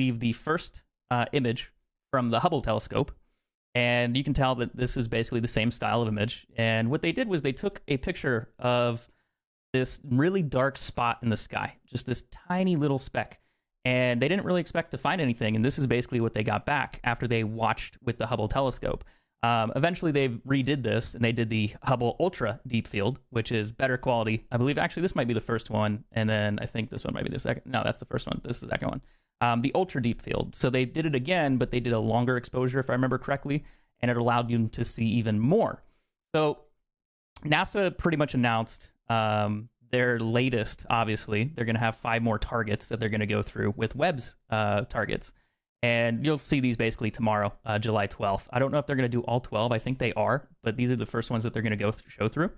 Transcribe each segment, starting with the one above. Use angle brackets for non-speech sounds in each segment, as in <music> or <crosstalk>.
leave the first uh, image from the Hubble telescope. And you can tell that this is basically the same style of image. And what they did was they took a picture of this really dark spot in the sky, just this tiny little speck. And they didn't really expect to find anything. And this is basically what they got back after they watched with the Hubble telescope. Um, eventually, they redid this and they did the Hubble Ultra Deep Field, which is better quality. I believe actually this might be the first one, and then I think this one might be the second. No, that's the first one. This is the second one. Um, the Ultra Deep Field. So they did it again, but they did a longer exposure, if I remember correctly, and it allowed you to see even more. So NASA pretty much announced um, their latest. Obviously, they're going to have five more targets that they're going to go through with Webb's uh, targets and you'll see these basically tomorrow, uh, July 12th. I don't know if they're going to do all 12. I think they are, but these are the first ones that they're going to go th- show through.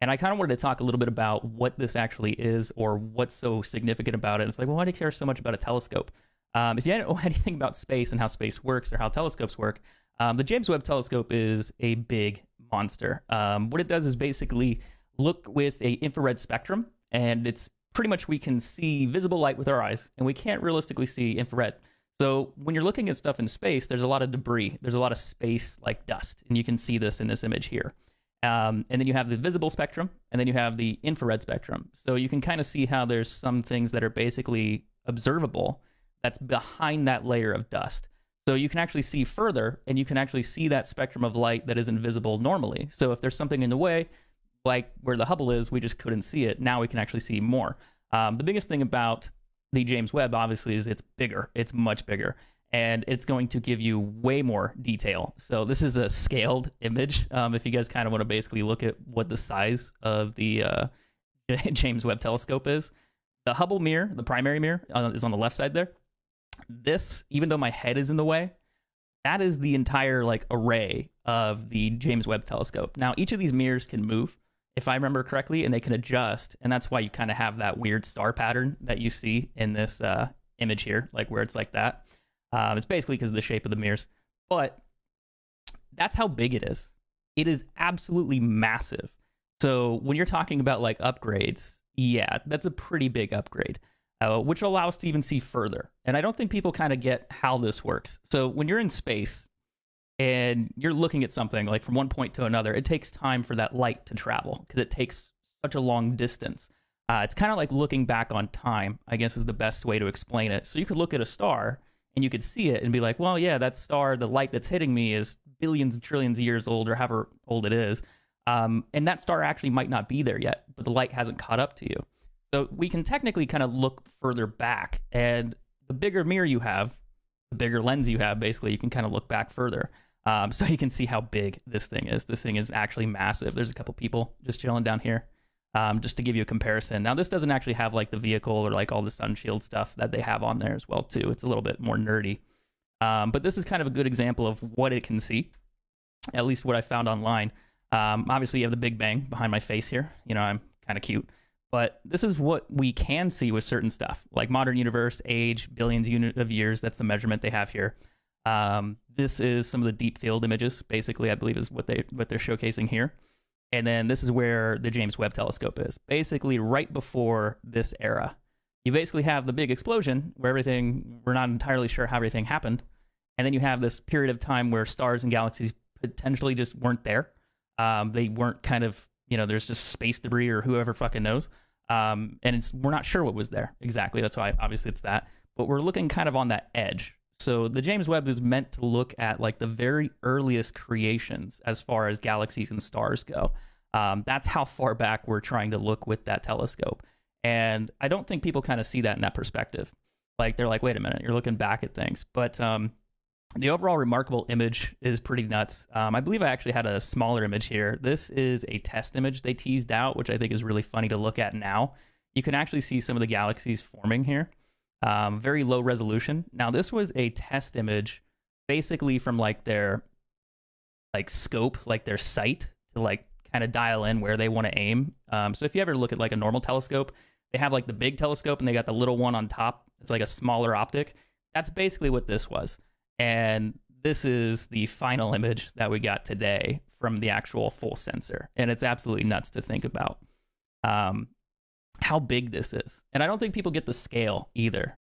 And I kind of wanted to talk a little bit about what this actually is or what's so significant about it. It's like, well, why do you care so much about a telescope? Um, if you don't <laughs> know anything about space and how space works or how telescopes work, um, the James Webb Telescope is a big monster. Um, what it does is basically look with a infrared spectrum, and it's pretty much we can see visible light with our eyes, and we can't realistically see infrared. So when you're looking at stuff in space, there's a lot of debris. There's a lot of space like dust, and you can see this in this image here. Um, and then you have the visible spectrum, and then you have the infrared spectrum. So you can kind of see how there's some things that are basically observable that's behind that layer of dust. So you can actually see further, and you can actually see that spectrum of light that isn't visible normally. So if there's something in the way, like where the Hubble is, we just couldn't see it. Now we can actually see more. Um, the biggest thing about the James Webb obviously is it's bigger. It's much bigger. And it's going to give you way more detail. So this is a scaled image. Um, if you guys kind of want to basically look at what the size of the uh, <laughs> James Webb Telescope is, the Hubble mirror, the primary mirror, uh, is on the left side there. This, even though my head is in the way, that is the entire like array of the James Webb Telescope. Now, each of these mirrors can move if I remember correctly, and they can adjust, and that's why you kind of have that weird star pattern that you see in this uh, image here, like where it's like that. Um, it's basically because of the shape of the mirrors, but that's how big it is. It is absolutely massive. So when you're talking about like upgrades, yeah, that's a pretty big upgrade, uh, which will allow us to even see further. And I don't think people kind of get how this works. So when you're in space, and you're looking at something like from one point to another, it takes time for that light to travel because it takes such a long distance. Uh, it's kind of like looking back on time, I guess is the best way to explain it. So you could look at a star and you could see it and be like, well, yeah, that star, the light that's hitting me is billions and trillions of years old or however old it is. Um, and that star actually might not be there yet, but the light hasn't caught up to you. So we can technically kind of look further back. And the bigger mirror you have, the bigger lens you have, basically, you can kind of look back further. Um, <laughs> so you can see how big this thing is. This thing is actually massive. There's a couple people just chilling down here. Um, just to give you a comparison. Now, this doesn't actually have like the vehicle or like all the sun shield stuff that they have on there as well too. It's a little bit more nerdy. Um, but this is kind of a good example of what it can see, at least what I found online. Um, obviously, you have the Big Bang behind my face here. You know, I'm kind of cute. But this is what we can see with certain stuff, like modern universe, age, billions unit of years. That's the measurement they have here. Um, this is some of the deep field images, basically, I believe is what they what they're showcasing here. And then this is where the James Webb Telescope is, basically right before this era. You basically have the big explosion where everything we're not entirely sure how everything happened, and then you have this period of time where stars and galaxies potentially just weren't there. Um, they weren't kind of you know there's just space debris or whoever fucking knows. Um, and it's we're not sure what was there exactly. That's why obviously it's that, but we're looking kind of on that edge so the James Webb is meant to look at like the very earliest creations as far as galaxies and stars go. Um, that's how far back we're trying to look with that telescope. And I don't think people kind of see that in that perspective. Like they're like, wait a minute, you're looking back at things. But um, the overall remarkable image is pretty nuts. Um, I believe I actually had a smaller image here. This is a test image they teased out, which I think is really funny to look at now. You can actually see some of the galaxies forming here um, very low resolution. Now, this was a test image basically from like their like scope, like their sight to like kind of dial in where they want to aim. Um, so if you ever look at like a normal telescope, they have like the big telescope and they got the little one on top. It's like a smaller optic. That's basically what this was. And this is the final image that we got today from the actual full sensor. And it's absolutely nuts to think about. Um, how big this is. And I don't think people get the scale either.